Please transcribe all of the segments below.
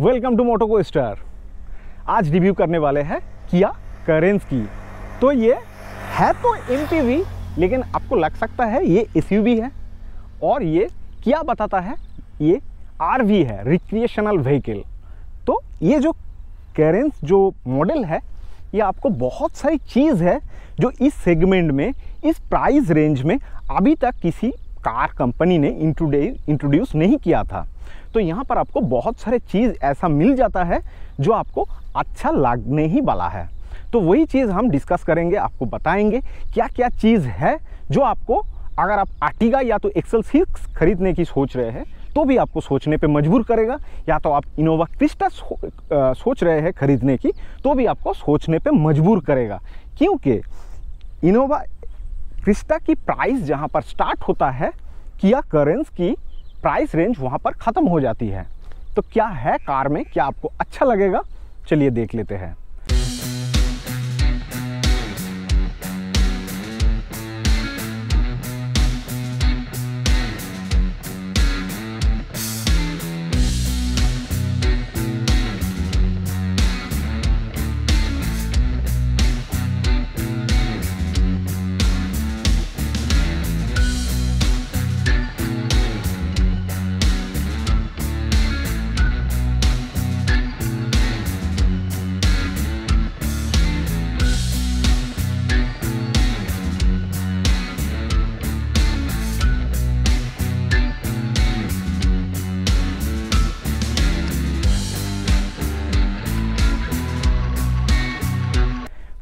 Welcome to Motoko star. आज review करने वाले हैं किया करेंस की तो ये है तो एमपीवी लेकिन आपको लग सकता है ये एस है, और ये क्या बताता है? ये आरवी है रिक्रिएशनल व्हीकल तो ये जो करेंस जो मॉडल है, ये आपको बहुत सारी चीज़ है जो इस सेगमेंट में, इस प्राइस रेंज में अभी तक किसी कार कंपनी ने इंट्रोड्यूस नहीं किया था। तो यहाँ पर आपको बहुत सारे चीज़ ऐसा मिल जाता है जो आपको अच्छा लगने ही वाला है। तो वही चीज़ हम डिस्कस करेंगे आपको बताएँगे क्या क्या चीज़ है जो आपको अगर आप आर्टिगा या तो एक्सल सिक्स खरीदने की सोच रहे हैं तो भी आपको सोचने पे मजबूर करेगा। या तो आप इनोवा क्रिस्टा सो, सोच रहे हैं खरीदने की तो भी आपको सोचने पे मजबूर करेगा। क्योंकि इनोवा क्रिस्टा की प्राइस जहाँ पर स्टार्ट होता है, किया करेंस की प्राइस रेंज वहाँ पर ख़त्म हो जाती है। तो क्या है कार में? क्या आपको अच्छा लगेगा? चलिए देख लेते हैं।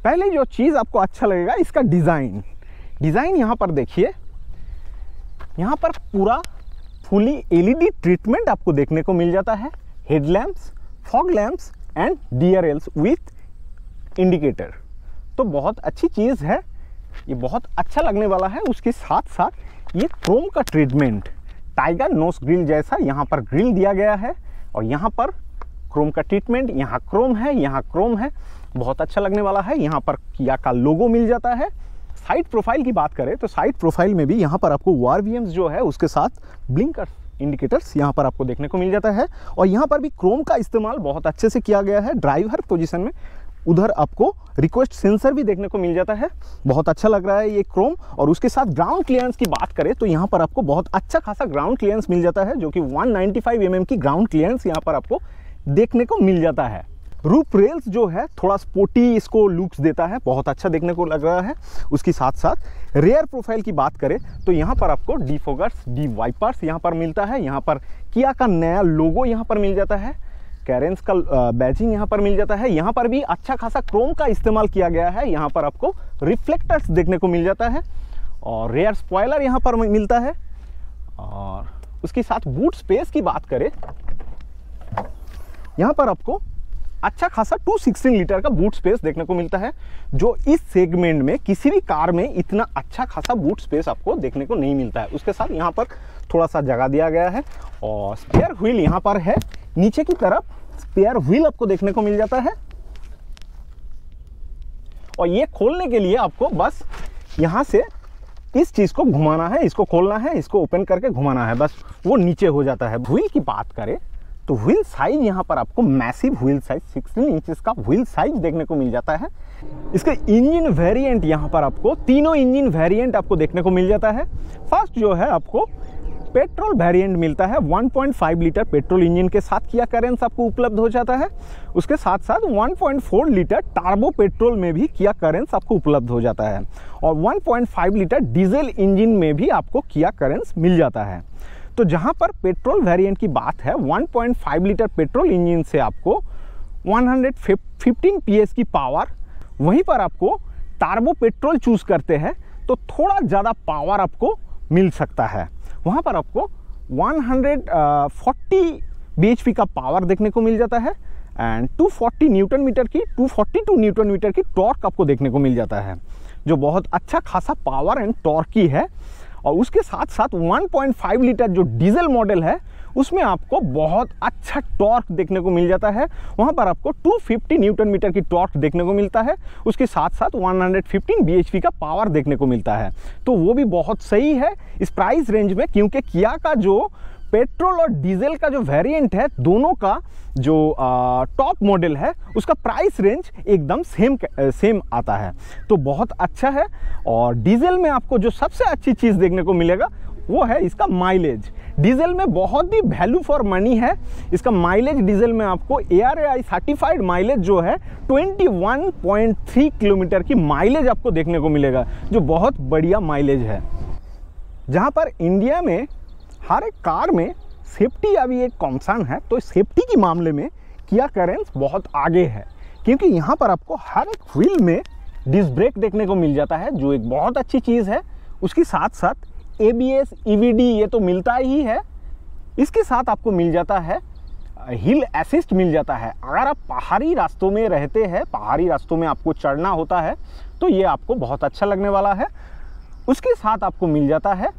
पहले जो चीज़ आपको अच्छा लगेगा, इसका डिज़ाइन। डिज़ाइन यहाँ पर देखिए। यहाँ पर पूरा फुली एलईडी ट्रीटमेंट आपको देखने को मिल जाता है। Headlamps fog lamps and DRLs with indicator. तो बहुत अच्छी चीज़ है। ये बहुत अच्छा लगने वाला है। उसके साथ साथ ये क्रोम का ट्रीटमेंट, टाइगर नोस ग्रिल जैसा यहाँ पर ग्रिल दिया गया है। और यहाँ पर क्रोम का ट्रीटमेंट, यहाँ क्रोम है, यहाँ क्रोम है। बहुत अच्छा लगने वाला है। यहाँ पर किया का लोगो मिल जाता है। साइड प्रोफ़ाइल की बात करें तो साइड प्रोफ़ाइल में भी यहाँ पर आपको वार जो है उसके साथ ब्लिंकर्स, इंडिकेटर्स यहाँ पर आपको देखने को मिल जाता है। और यहाँ पर भी क्रोम का इस्तेमाल बहुत अच्छे से किया गया है। ड्राइवर पोजिशन में उधर आपको रिक्वेस्ट सेंसर भी देखने को मिल जाता है। बहुत अच्छा लग रहा है ये क्रोम। और उसके साथ ग्राउंड क्लियरेंस की बात करें तो यहाँ पर आपको बहुत अच्छा खासा ग्राउंड क्लियरेंस मिल जाता है, जो कि 195 mm की ग्राउंड क्लियरेंस यहाँ पर आपको देखने को मिल जाता है। रूप रेल्स जो है, थोड़ा स्पोर्टी इसको लुक्स देता है, बहुत अच्छा देखने को लग रहा है। उसके साथ साथ रेयर प्रोफ़ाइल की बात करें तो यहाँ पर आपको डी फोगर्स डी वाइपर्स यहाँ पर मिलता है। यहाँ पर किया का नया लोगो यहाँ पर मिल जाता है। कैरेंस का बैजिंग यहाँ पर मिल जाता है। यहाँ पर भी अच्छा खासा क्रोम का इस्तेमाल किया गया है। यहाँ पर आपको रिफ्लेक्टर्स देखने को मिल जाता है और रेयर स्पॉयलर यहाँ पर मिलता है। और उसके साथ बूट स्पेस की बात करें, यहाँ पर आपको अच्छा खासा 216 लीटर का बूट स्पेस देखने को मिलता है, जो इस सेगमेंट में, किसी भी कार में इतना अच्छा खासा बूट स्पेस आपको देखने को नहीं मिलता है। उसके साथ यहाँ पर थोड़ा सा जगह दिया गया है और स्पेयर व्हील यहाँ पर है। नीचे की तरफ़ स्पेयर व्हील आपको देखने को मिल जाता है। और ये खोलने के लिए आपको बस यहाँ से इस चीज़ को घुमाना है, इसको खोलना है, इसको ओपन करके घुमाना है। बस वो नीचे हो जाता है। व्हील की बात करें तो व्हील साइज़ यहाँ पर आपको मैसिव व्हील साइज़ 16 इंचेस का व्हील साइज़ देखने को मिल जाता है। इसका इंजन वेरिएंट यहाँ पर आपको, तीनों इंजन वेरिएंट आपको देखने को मिल जाता है। फ़र्स्ट जो है आपको पेट्रोल वेरिएंट मिलता है 1.5 लीटर पेट्रोल इंजन के साथ किया करेंस आपको उपलब्ध हो जाता है। उसके साथ साथ 1.4 लीटर टार्बो पेट्रोल में भी किया करेंस आपको उपलब्ध हो जाता है। और 1.5 लीटर डीजल इंजन में भी आपको किया करेंस मिल जाता है। तो जहाँ पर पेट्रोल वेरिएंट की बात है 1.5 लीटर पेट्रोल इंजन से आपको 115 पीएस की पावर, वहीं पर आपको टार्बो पेट्रोल चूज़ करते हैं तो थोड़ा ज़्यादा पावर आपको मिल सकता है। वहाँ पर आपको 140 bhp का पावर देखने को मिल जाता है, एंड 240 न्यूटन मीटर की 242 न्यूटन मीटर की टॉर्क आपको देखने को मिल जाता है, जो बहुत अच्छा खासा पावर एंड टॉर्क की है। और उसके साथ साथ 1.5 लीटर जो डीजल मॉडल है, उसमें आपको बहुत अच्छा टॉर्क देखने को मिल जाता है। वहाँ पर आपको 250 न्यूटन मीटर की टॉर्क देखने को मिलता है। उसके साथ साथ 115 bhp का पावर देखने को मिलता है। तो वो भी बहुत सही है इस प्राइस रेंज में, क्योंकि किया का जो पेट्रोल और डीजल का जो वेरिएंट है, दोनों का जो टॉप मॉडल है, उसका प्राइस रेंज एकदम सेम सेम आता है। तो बहुत अच्छा है और डीजल में आपको जो सबसे अच्छी चीज़ देखने को मिलेगा, वो है इसका माइलेज डीजल में बहुत ही वैल्यू फॉर मनी है। इसका माइलेज डीजल में आपको A R I certified mileage जो है 21.3 किलोमीटर की माइलेज आपको देखने को मिलेगा, जो बहुत बढ़िया माइलेज है। जहाँ पर इंडिया में हर एक कार में सेफ्टी अभी एक कॉन्सर्न है तो सेफ्टी के मामले में किया करेंस बहुत आगे है, क्योंकि यहाँ पर आपको हर एक व्हील में डिस्क ब्रेक देखने को मिल जाता है, जो एक बहुत अच्छी चीज़ है। उसके साथ साथ ए बी एस ये तो मिलता ही है। इसके साथ आपको मिल जाता है हिल असिस्ट मिल जाता है। अगर आप पहाड़ी रास्तों में रहते हैं, पहाड़ी रास्तों में आपको चढ़ना होता है तो ये आपको बहुत अच्छा लगने वाला है। उसके साथ आपको मिल जाता है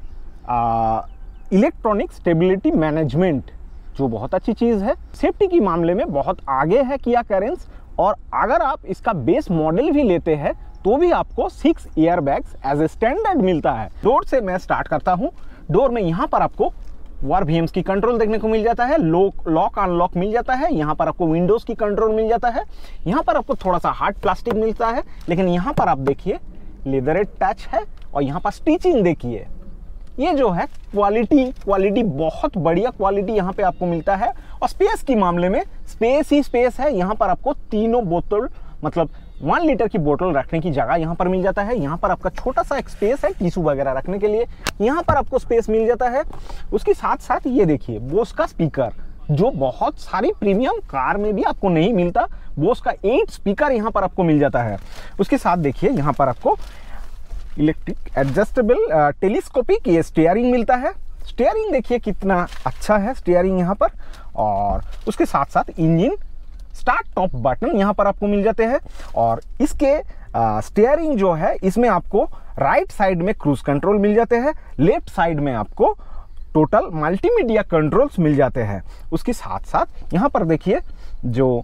इलेक्ट्रॉनिक स्टेबिलिटी मैनेजमेंट, जो बहुत अच्छी चीज़ है, सेफ्टी के मामले में बहुत आगे है किया करेंस, और अगर आप इसका बेस मॉडल भी लेते हैं तो भी आपको six airbags as a standard मिलता है। डोर से मैं स्टार्ट करता हूँ। डोर में यहाँ पर आपको वार वी की कंट्रोल देखने को मिल जाता है लॉक लॉक अनलॉक मिल जाता है, यहाँ पर आपको विंडोज़ की कंट्रोल मिल जाता है, यहाँ पर आपको थोड़ा सा हार्ड प्लास्टिक मिलता है, लेकिन यहाँ पर आप देखिए लेदर टच है, और यहाँ पर स्टिचिंग देखिए। ये जो है क्वालिटी क्वालिटी बहुत बढ़िया क्वालिटी यहाँ पे आपको मिलता है। और स्पेस के मामले में स्पेस ही स्पेस है। यहाँ पर आपको तीनों बोतल मतलब वन लीटर की बोतल रखने की जगह यहाँ पर मिल जाता है। यहाँ पर आपका छोटा सा एक स्पेस है टिश्यू वगैरह रखने के लिए। यहाँ पर आपको स्पेस मिल जाता है। उसके साथ साथ ये देखिए बोस का स्पीकर जो बहुत सारी प्रीमियम कार में भी आपको नहीं मिलता बोस का एट स्पीकर यहाँ पर आपको मिल जाता है। उसके साथ देखिए, यहाँ पर आपको इलेक्ट्रिक एडजस्टेबल टेलीस्कोपिक ये स्टेयरिंग मिलता है। स्टेयरिंग देखिए कितना अच्छा है स्टेयरिंग यहाँ पर। और उसके साथ साथ इंजन स्टार्ट टॉप बटन यहाँ पर आपको मिल जाते हैं। और इसके स्टेयरिंग जो है इसमें आपको राइट साइड में क्रूज कंट्रोल मिल जाते हैं। लेफ़्ट साइड में आपको टोटल मल्टीमीडिया कंट्रोल्स मिल जाते हैं। उसके साथ साथ यहाँ पर देखिए जो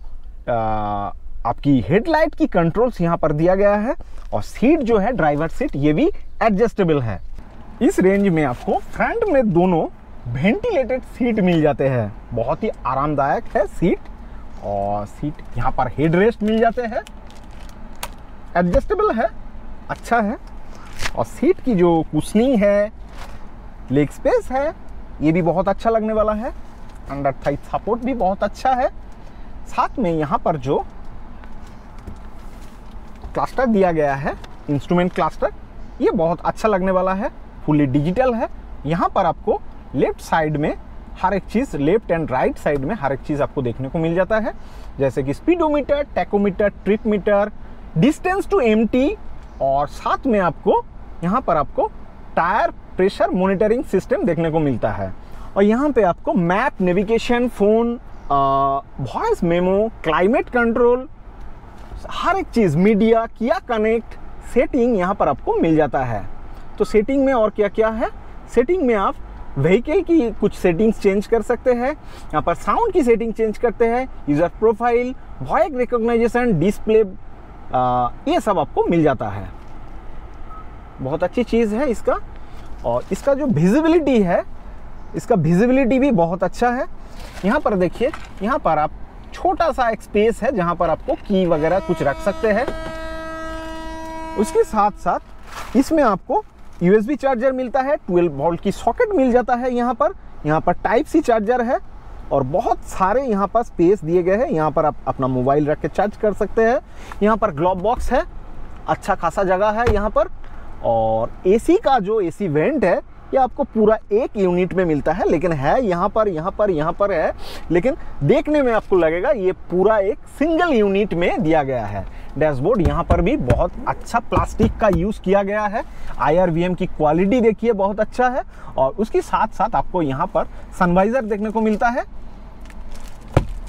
आ, आपकी हेडलाइट की कंट्रोल्स यहाँ पर दिया गया है और सीट जो है ड्राइवर सीट ये भी एडजस्टेबल है। इस रेंज में आपको फ्रंट में दोनों वेंटिलेटेड सीट मिल जाते हैं। बहुत ही आरामदायक है सीट और सीट यहाँ पर हेड रेस्ट मिल जाते हैं। एडजस्टेबल है अच्छा है। और सीट की जो कुशनिंग है लेग स्पेस है, ये भी बहुत अच्छा लगने वाला है। अंडर थाई सपोर्ट भी बहुत अच्छा है। साथ में यहाँ पर जो क्लस्टर दिया गया है इंस्ट्रूमेंट क्लस्टर ये बहुत अच्छा लगने वाला है फुली डिजिटल है। यहाँ पर आपको लेफ़्ट साइड में हर एक चीज़ लेफ़्ट एंड राइट साइड में हर एक चीज़ आपको देखने को मिल जाता है। जैसे कि speedometer tachometer trip meter distance to empty और साथ में आपको, यहाँ पर आपको टायर प्रेशर मॉनिटरिंग सिस्टम देखने को मिलता है। और यहाँ पे आपको map navigation phone voice memo climate control हर एक चीज़ मीडिया किया कनेक्ट सेटिंग यहाँ पर आपको मिल जाता है। तो सेटिंग में और क्या क्या है? सेटिंग में आप व्हीकल की कुछ सेटिंग्स चेंज कर सकते हैं। यहाँ पर साउंड की सेटिंग चेंज करते हैं। User profile voice recognization display ये सब आपको मिल जाता है। बहुत अच्छी चीज़ है इसका। और इसका जो विजिबिलिटी है, इसका विजिबिलिटी भी बहुत अच्छा है। यहाँ पर देखिए, यहाँ पर आप छोटा सा एक स्पेस है जहाँ पर आपको की वगैरह कुछ रख सकते हैं। उसके साथ साथ इसमें आपको यूएसबी चार्जर मिलता है 12 वोल्ट की सॉकेट मिल जाता है यहाँ पर। यहाँ पर टाइप सी चार्जर है और बहुत सारे यहाँ पर स्पेस दिए गए हैं। यहाँ पर आप अपना मोबाइल रख के चार्ज कर सकते हैं। यहाँ पर ग्लोब बॉक्स है अच्छा खासा जगह है यहाँ पर। और एसी का जो एसी वेंट है ये आपको पूरा एक यूनिट में मिलता है, लेकिन है यहाँ पर यहाँ पर यहाँ पर है, लेकिन देखने में आपको लगेगा ये पूरा एक सिंगल यूनिट में दिया गया है। डैशबोर्ड यहाँ पर भी बहुत अच्छा प्लास्टिक का यूज़ किया गया है। आईआरवीएम की क्वालिटी देखिए, बहुत अच्छा है, और उसके साथ साथ आपको यहाँ पर सनवाइज़र देखने को मिलता है,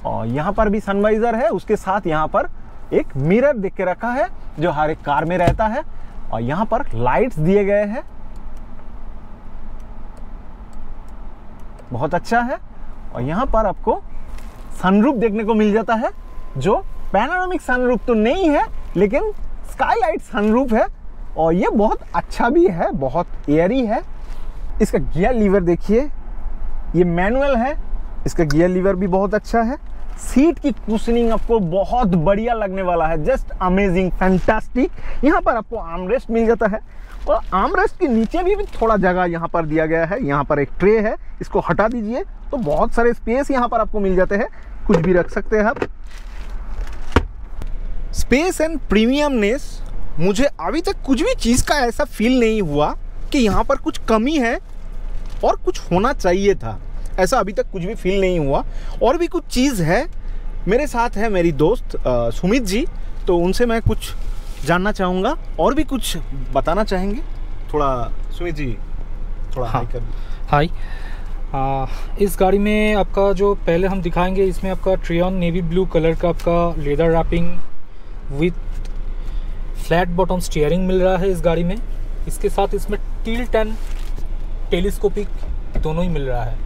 और यहाँ पर भी सनवाइज़र है, उसके साथ यहाँ पर एक मिरर देख के रखा है, जो हर एक कार में रहता है, और यहाँ पर लाइट्स दिए गए हैं। बहुत अच्छा है और यहाँ पर आपको सनरूप देखने को मिल जाता है, जो पैनारोमिक सनरूप तो नहीं है, लेकिन स्काईलाइट सनरूप है और ये बहुत अच्छा भी है, बहुत एयरी है। इसका गियर लीवर देखिए, ये मैनुअल है, इसका गियर लीवर भी बहुत अच्छा है। सीट की कुशनिंग आपको बहुत बढ़िया लगने वाला है जस्ट अमेजिंग फैंटास्टिक यहाँ पर आपको आर्मरेस्ट मिल जाता है। और आर्मरेस्ट के नीचे भी, भी थोड़ा जगह यहाँ पर दिया गया है। यहाँ पर एक ट्रे है इसको हटा दीजिए। तो बहुत सारे स्पेस यहाँ पर आपको मिल जाते हैं। कुछ भी रख सकते हैं आप। स्पेस एंड प्रीमियमनेस मुझे अभी तक कुछ भी चीज़ का ऐसा फील नहीं हुआ कि यहाँ पर कुछ कमी है और कुछ होना चाहिए था। ऐसा अभी तक कुछ भी फील नहीं हुआ। और भी कुछ चीज़ है। मेरे साथ है मेरी दोस्त सुमित जी। तो उनसे मैं कुछ जानना चाहूँगा और भी कुछ बताना चाहेंगे? थोड़ा सुमित जी थोड़ा हाँ, हाई कर हाई आ, इस गाड़ी में आपका जो पहले हम दिखाएँगे इसमें आपका ट्रियन नेवी ब्लू कलर का आपका leather wrapping with flat bottom steering मिल रहा है इस गाड़ी में। इसके साथ इसमें टील टेन टेलीस्कोपिक दोनों ही मिल रहा है।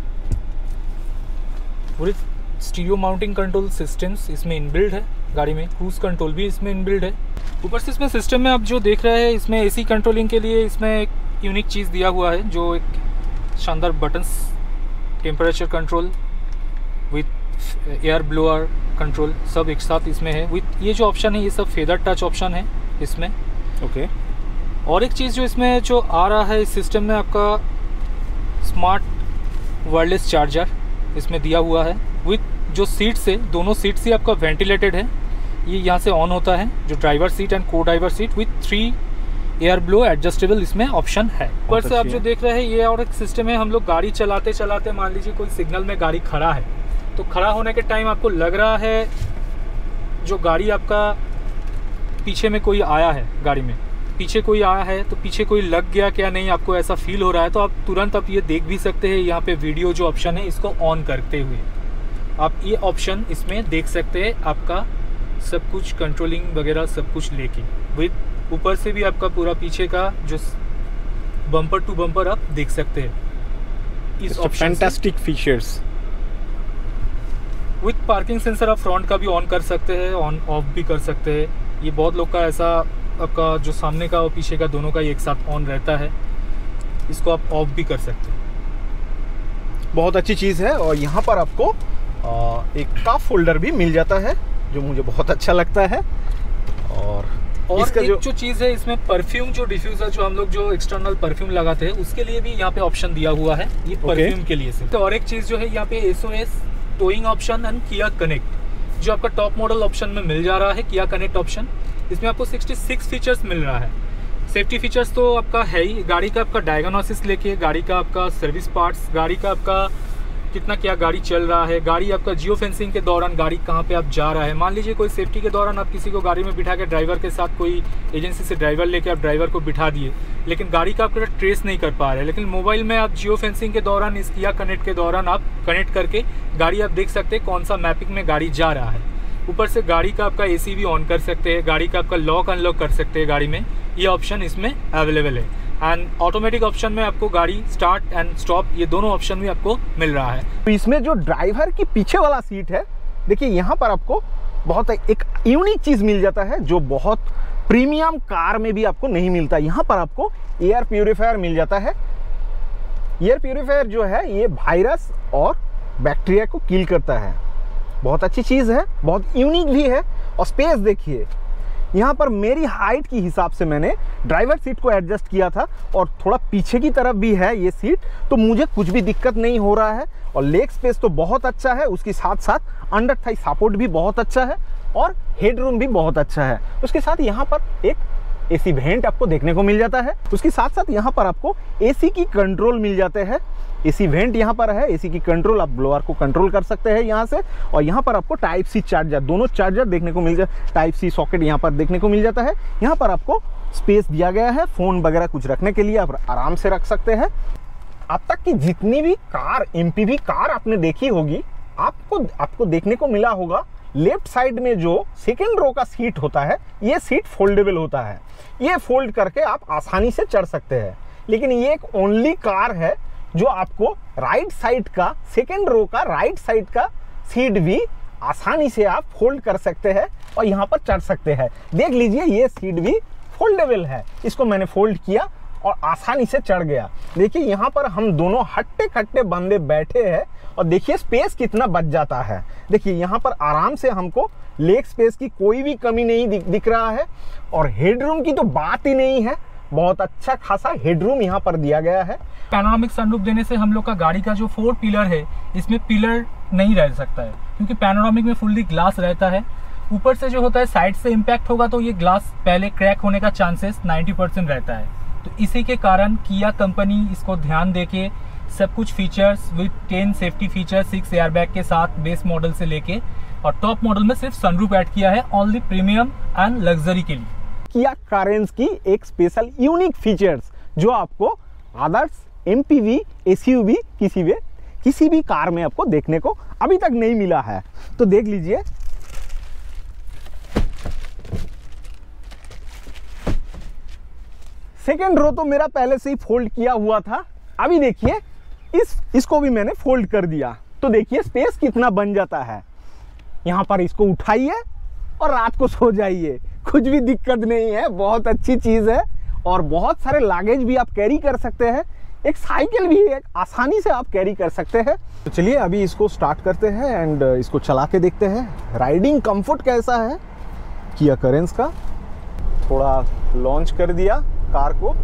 पूरी स्टीरियो माउंटिंग कंट्रोल सिस्टम्स इसमें इनबिल्ड है गाड़ी में। क्रूज कंट्रोल भी इसमें इनबिल्ड है। ऊपर से इसमें सिस्टम में आप जो देख रहे हैं इसमें एसी कंट्रोलिंग के लिए इसमें एक यूनिक चीज़ दिया हुआ है जो एक शानदार buttons temperature control with air blower control सब एक साथ इसमें है। विथ ये जो ऑप्शन है ये सब फेदर टच ऑप्शन है इसमें। Okay okay. और एक चीज़ जो इसमें जो आ रहा है इस सिस्टम में आपका स्मार्ट वायरलेस चार्जर इसमें दिया हुआ है। विथ जो सीट से दोनों सीट से आपका वेंटिलेटेड है। ये यहाँ से ऑन होता है जो ड्राइवर सीट एंड को driver seat with three air blow adjustable इसमें ऑप्शन है। ऊपर से आप जो देख रहे हैं ये और एक सिस्टम है हम लोग गाड़ी चलाते चलाते मान लीजिए कोई सिग्नल में गाड़ी खड़ा है तो खड़ा होने के टाइम आपको लग रहा है जो गाड़ी आपका पीछे में कोई आया है गाड़ी में। पीछे कोई आया है तो पीछे कोई लग गया क्या नहीं आपको ऐसा फील हो रहा है तो आप तुरंत आप ये देख भी सकते हैं यहाँ पे वीडियो जो ऑप्शन है इसको ऑन करते हुए। आप ये ऑप्शन इसमें देख सकते हैं आपका सब कुछ कंट्रोलिंग वगैरह सब कुछ लेके। विद ऊपर से भी आपका पूरा पीछे का जो बम्पर टू बम्पर आप देख सकते हैं। इस option fantastic features with parking sensor आप फ्रंट का भी ऑन कर सकते हैं ऑन ऑफ़ भी कर सकते हैं। ये बहुत लोग का ऐसा आपका जो सामने का और पीछे का दोनों का ही एक साथ ऑन रहता है। इसको आप ऑफ़ भी कर सकते हैं। बहुत अच्छी चीज़ है और यहाँ पर आपको एक कप होल्डर भी मिल जाता है। जो मुझे बहुत अच्छा लगता है। और और इसका एक जो जो, चीज़ है इसमें परफ्यूम जो डिफ्यूजर जो हम लोग जो एक्सटर्नल परफ्यूम लगाते हैं उसके लिए भी यहाँ पे ऑप्शन दिया हुआ है ये परफ्यूम के लिए सिर्फ़। तो और एक चीज़ जो है यहाँ पे S O S towing option and Kia connect जो आपका टॉप मॉडल ऑप्शन में मिल जा रहा है किया कनेक्ट ऑप्शन इसमें आपको 66 फीचर्स मिल रहा है। सेफ्टी फीचर्स तो आपका है ही गाड़ी का आपका डायग्नोसिस लेके गाड़ी का आपका सर्विस पार्ट्स गाड़ी का आपका कितना क्या गाड़ी चल रहा है? गाड़ी आपका जियो फेंसिंग के दौरान गाड़ी कहाँ पे आप जा रहा है? मान लीजिए कोई सेफ्टी के दौरान आप किसी को गाड़ी में बिठा के ड्राइवर के साथ कोई एजेंसी से ड्राइवर लेके आप ड्राइवर को बिठा दिए, लेकिन गाड़ी का आपका ट्रेस नहीं कर पा रहे, लेकिन मोबाइल में आप जियो फेंसिंग के दौरान, इस किया कनेक्ट के दौरान आप कनेक्ट करके गाड़ी आप देख सकते हैं कौन सा मैपिंग में गाड़ी जा रहा है। ऊपर से गाड़ी का आपका एसी भी ऑन कर सकते हैं, गाड़ी का आपका लॉक अनलॉक कर सकते हैं गाड़ी में, ये ऑप्शन इसमें अवेलेबल है। एंड ऑटोमेटिक ऑप्शन में आपको गाड़ी स्टार्ट एंड स्टॉप ये दोनों ऑप्शन भी आपको मिल रहा है। तो इसमें जो ड्राइवर की पीछे वाला सीट है, देखिए यहाँ पर आपको बहुत एक यूनिक चीज़ मिल जाता है जो बहुत प्रीमियम कार में भी आपको नहीं मिलता। यहाँ पर आपको एयर प्योरीफायर मिल जाता है। एयर प्यूरिफायर जो है, ये वायरस और बैक्टीरिया को किल करता है। बहुत अच्छी चीज़ है, बहुत यूनिक भी है। और स्पेस देखिए यहाँ पर मेरी हाइट के हिसाब से मैंने ड्राइवर सीट को एडजस्ट किया था और थोड़ा पीछे की तरफ़ भी है ये सीट तो मुझे कुछ भी दिक्कत नहीं हो रहा है और लेग स्पेस तो बहुत अच्छा है, उसके साथ साथ अंडर थाई सपोर्ट भी बहुत अच्छा है और हेडरूम भी बहुत अच्छा है। उसके साथ यहाँ पर एक एसी वेंट आपको देखने को मिल जाता है। उसके साथ साथ यहाँ पर आपको एसी की कंट्रोल मिल जाते हैं। एसी वेंट यहाँ पर है एसी की कंट्रोल आप ब्लोअर को कंट्रोल कर सकते हैं यहाँ से, और यहाँ पर आपको टाइप सी चार्जर दोनों चार्जर देखने को मिल जाए टाइप सी सॉकेट यहाँ पर देखने को मिल जाता है। यहाँ पर आपको स्पेस दिया गया है फ़ोन वगैरह कुछ रखने के लिए आप आराम से रख सकते हैं। अब तक की जितनी भी कार एम कार आपने देखी होगी, आपको आपको देखने को मिला होगा लेफ़्ट साइड में जो सेकेंड रो का सीट होता है, ये सीट फोल्डेबल होता है। ये फोल्ड करके आप आसानी से चढ़ सकते हैं। लेकिन ये एक ओनली कार है जो आपको राइट साइड का सेकेंड रो का राइट साइड का सीट भी आसानी से आप फोल्ड कर सकते हैं और यहाँ पर चढ़ सकते हैं। देख लीजिए ये सीट भी फोल्डेबल है। इसको मैंने फोल्ड किया और आसानी से चढ़ गया। देखिए यहाँ पर हम दोनों हट्टे खट्टे बंदे बैठे हैं और देखिए स्पेस कितना बच जाता है। देखिए यहाँ पर आराम से हमको लेग स्पेस की कोई भी कमी नहीं दिख, दिख रहा है और हेडरूम की तो बात ही नहीं है। बहुत अच्छा खासा हेडरूम यहाँ पर दिया गया है। पैनोरामिक सनरूफ देने से हम लोग का गाड़ी का जो फोर पिलर है, इसमें पिलर नहीं रह सकता है, क्योंकि पैनोरामिक में फुल्ली ग्लास रहता है। ऊपर से जो होता है साइड से इम्पैक्ट होगा तो ये ग्लास पहले क्रैक होने का चांसेस 90 परसेंट रहता है। तो इसी के कारण किया कंपनी इसको ध्यान देके सब कुछ features with ten safety feature six airbag के साथ बेस मॉडल से लेके और टॉप मॉडल में सिर्फ़ सनरूफ ऐड किया है ओनली प्रीमियम एंड लग्जरी के लिए। किया कारेंस की एक स्पेशल यूनिक फीचर्स जो आपको अदर्स एम पी वी किसी भी किसी भी कार में आपको देखने को अभी तक नहीं मिला है। तो देख लीजिए। सेकेंड रो तो मेरा पहले से ही फोल्ड किया हुआ था। अभी देखिए, इस, इसको भी मैंने फोल्ड कर दिया। तो देखिए स्पेस कितना बन जाता है। यहाँ पर इसको उठाइए और रात को सो जाइए। कुछ भी दिक्कत नहीं है, बहुत अच्छी चीज़ है और बहुत सारे लागेज भी आप कैरी कर सकते हैं। एक साइकिल भी एक आसानी से आप कैरी कर सकते हैं। तो चलिए, अभी इसको स्टार्ट करते हैं एंड इसको चला के देखते हैं। राइडिंग कंफर्ट कैसा है? किया करेंस का। थोड़ा लॉन्च कर दिया कार को।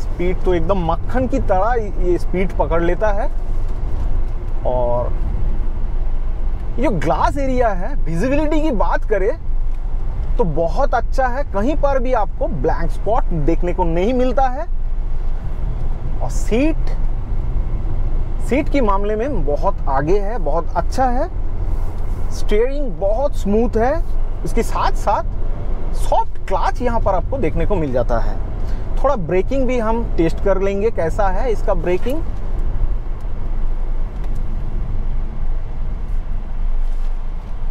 स्पीड तो एकदम मक्खन की तरह ये स्पीड पकड़ लेता है। और ये ग्लास एरिया है विजिबिलिटी की बात करें तो बहुत अच्छा है। कहीं पर भी आपको ब्लैंक स्पॉट देखने को नहीं मिलता है। और सीट सीट के मामले में बहुत आगे है, बहुत अच्छा है। स्टेयरिंग बहुत स्मूथ है। इसके साथ साथ सॉफ्ट क्लाच यहाँ पर आपको देखने को मिल जाता है। थोड़ा ब्रेकिंग भी हम टेस्ट कर लेंगे, कैसा है इसका ब्रेकिंग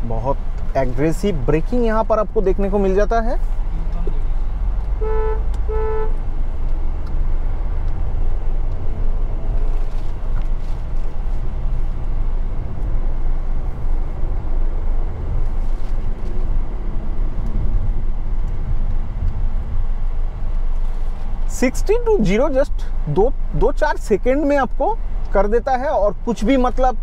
बहुत एग्रेसिव ब्रेकिंग यहाँ पर आपको देखने को मिल जाता है। सिक्सटी टू ज़ीरो जस्ट दो दो चार सेकेंड में आपको कर देता है और कुछ भी मतलब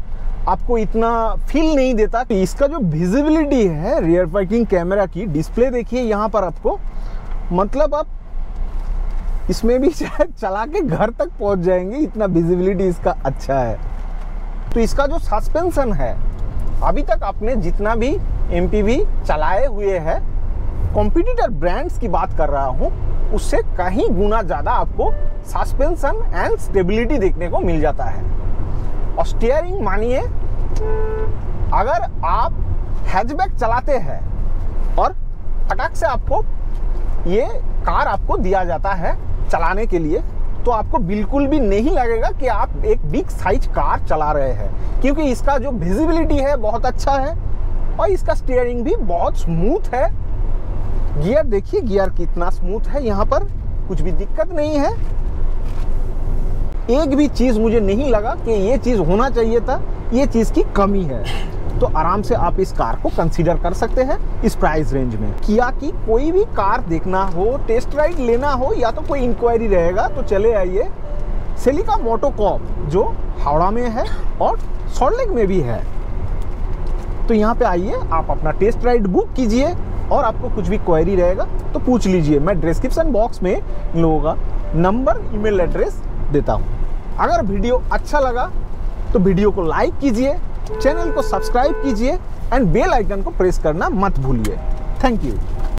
आपको इतना फील नहीं देता तो इसका जो विजिबिलिटी है रियर पार्किंग कैमरा की डिस्प्ले देखिए यहाँ पर आपको। मतलब आप इसमें भी चला के घर तक पहुँच जाएँगे, इतना विजिबिलिटी इसका अच्छा है। तो इसका जो सस्पेंशन है, अभी तक आपने जितना भी एम चलाए हुए है कॉम्पिटिटर ब्रांड्स की बात कर रहा हूँ, उससे कहीं गुना ज़्यादा आपको सस्पेंशन एंड स्टेबिलिटी देखने को मिल जाता है। और स्टीयरिंग मानिए, अगर आप हैचबैक चलाते हैं और अटक से आपको ये कार आपको दिया जाता है चलाने के लिए तो आपको बिल्कुल भी नहीं लगेगा कि आप एक बिग साइज़ कार चला रहे हैं। क्योंकि इसका जो विजिबिलिटी है बहुत अच्छा है और इसका स्टीयरिंग भी बहुत स्मूथ है। गियर देखिए गियर कितना स्मूथ है। यहाँ पर कुछ भी दिक्कत नहीं है। एक भी चीज़ मुझे नहीं लगा कि ये चीज़ होना चाहिए था, ये चीज़ की कमी है। तो आराम से आप इस कार को कंसीडर कर सकते हैं, इस प्राइस रेंज में। किया कि कोई भी कार देखना हो टेस्ट राइड लेना हो, या तो कोई इंक्वायरी रहेगा तो चले आइए। सेलिका मोटोकॉप जो हावड़ा में है और सॉल्ट में भी है। तो यहाँ पे आइए, आप अपना टेस्ट राइड बुक कीजिए और आपको कुछ भी क्वेरी रहेगा तो पूछ लीजिए। मैं डिस्क्रिप्शन बॉक्स में इन लोगों का नंबर ईमेल एड्रेस देता हूँ। अगर वीडियो अच्छा लगा तो वीडियो को लाइक कीजिए चैनल को सब्सक्राइब कीजिए एंड बेल आइकन को प्रेस करना मत भूलिए। Thank you